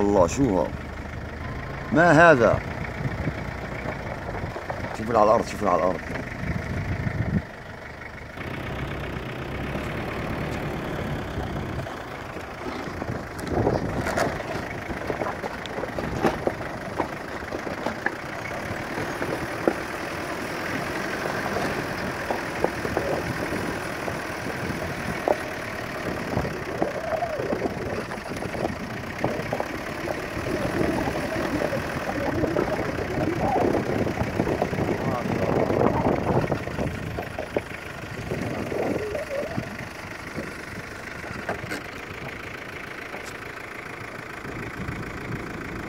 الله شو هو؟ ما هذا؟ شوف على الأرض شوف على الأرض.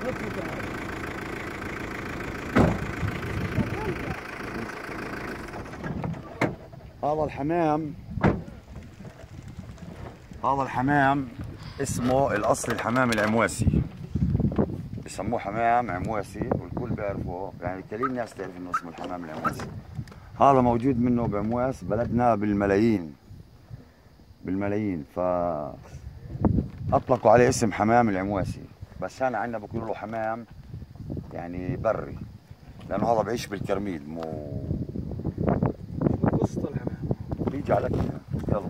هذا الحمام هذا الحمام اسمه الاصلي الحمام العمواسي. بسموه حمام عمواسي والكل بيعرفه يعني كثير ناس تعرف إنه اسمه الحمام العمواسي. هذا موجود منه بعمواس بلدنا بالملايين. بالملايين. ف اطلقوا عليه اسم حمام العمواسي. بس أنا عندنا بقولوا له حمام يعني بري لأنه هذا بعيش بالكرميل مو قصة الحمام. بيجي على كده. يلا.